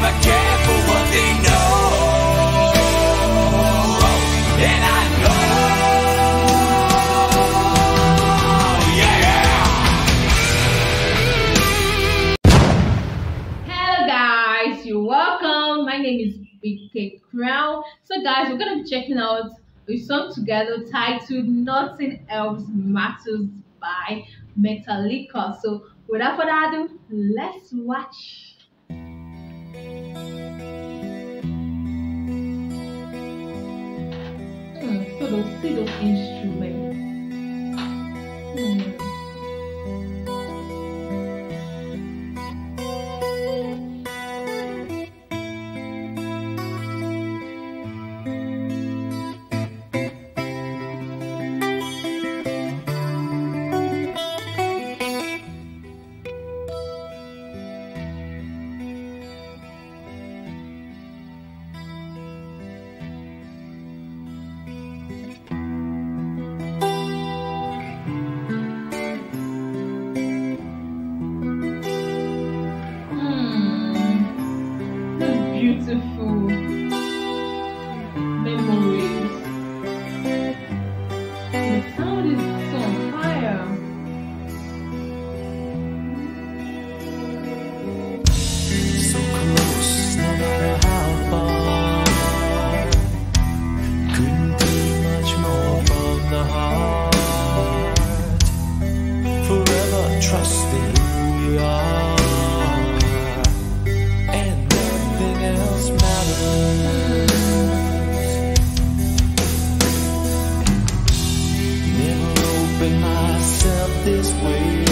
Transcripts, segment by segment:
never care for what they know. Hello guys, you're welcome. My name is BK Crown. So guys, we're gonna be checking out a song together titled Nothing Else Matters by Metallica. So without further ado, let's watch. Hmm, so those see beautiful this way.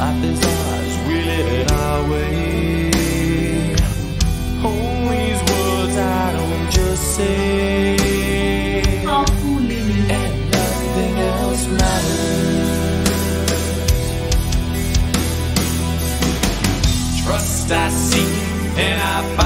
Life is ours, we live it our way. Hold these words I don't just say, and I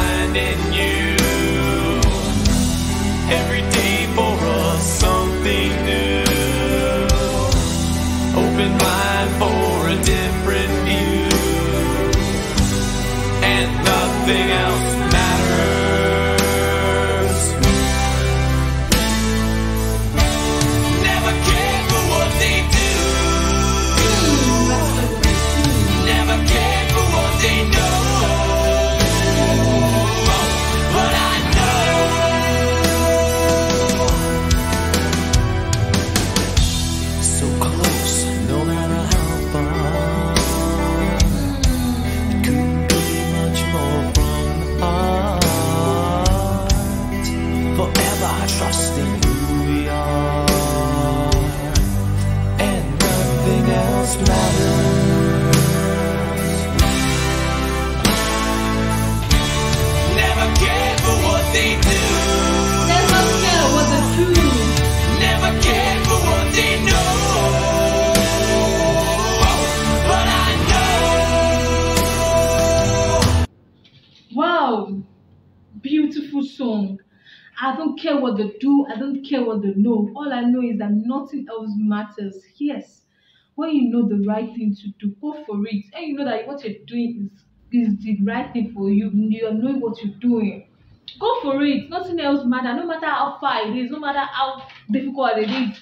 beautiful song. I don't care what they do, I don't care what they know. All I know is that nothing else matters. Yes, when you know the right thing to do, go for it. And you know that what you're doing is, is the right thing for you. You're knowing what you're doing. Go for it. Nothing else matters. No matter how far it is, no matter how difficult it is.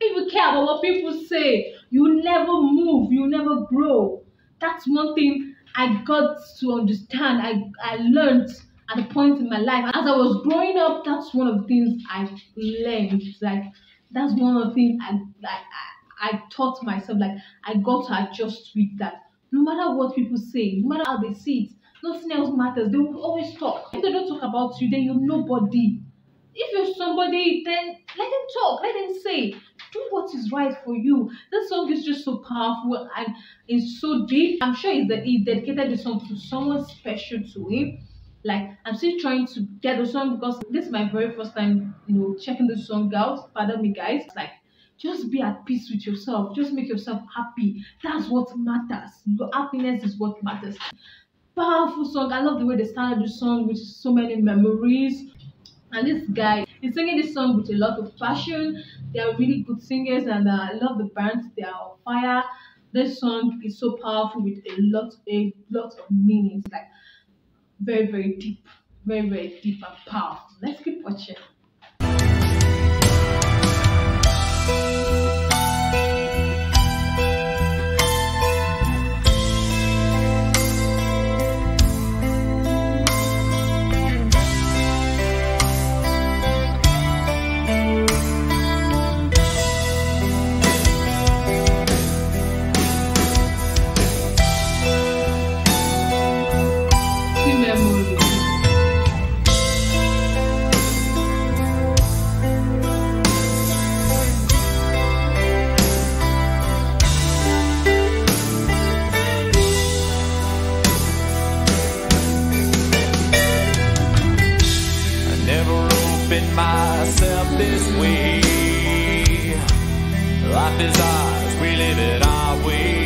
If you care about what people say, you never move, you never grow. That's one thing I got to understand. I, I learned at a point in my life. As I was growing up, that's one of the things I learned. Like that's one of the things I I, I, taught myself. Like I got to adjust with that. No matter what people say, no matter how they see it, nothing else matters. They will always talk. If they don't talk about you, then you're nobody. If you're somebody, then let them talk, let them say, do what is right for you. This song is just so powerful and it's so deep. I'm sure it's that he dedicated to someone special to him. Like I'm still trying to get the song because this is my very first time, you know, checking the song out. Pardon me, guys. Like just be at peace with yourself. Just make yourself happy. That's what matters. Your happiness is what matters. Powerful song. I love the way they started the song with so many memories. And this guy is singing this song with a lot of passion. They are really good singers, and uh, I love the bands. They are on fire. This song is so powerful with a lot, a lot of meanings, like very, very deep, very, very deep and powerful. Let's keep watching. Ours, we live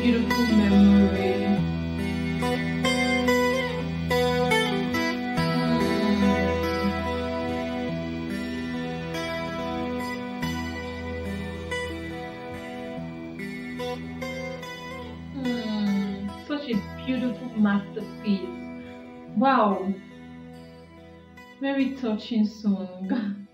beautiful memory. Hmm, Such a beautiful masterpiece. Wow. Very touching song.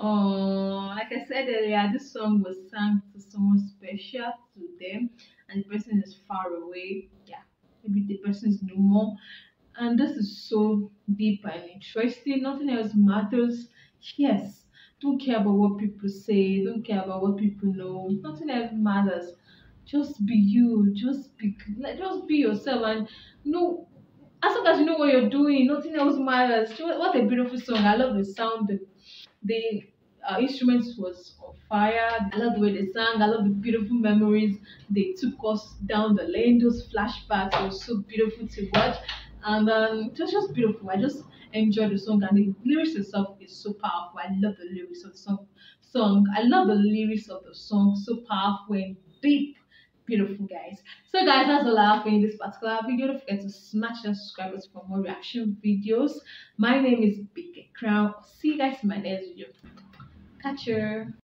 Oh, like I said earlier, this song was sung to someone special to them, and the person is far away. Yeah, maybe the person is no more. And this is so deep and interesting. Nothing else matters. Yes, don't care about what people say, don't care about what people know. Nothing else matters. Just be you. Just be just be yourself, and no. As long as you know what you're doing, nothing else matters. What a beautiful song! I love the sound. The the uh, instruments was on fire. I love the way they sang. I love the beautiful memories they took us down the lane. Those flashbacks were so beautiful to watch, and um, it was just beautiful. I just enjoyed the song, and the lyrics itself is so powerful. I love the lyrics of the song. Song. I love the lyrics of the song. So powerful and deep. Beautiful guys. So guys, that's all I have for you in this particular video. Don't forget to smash that subscribe button for more reaction videos. My name is BK Crown. See you guys in my next video. Catch you.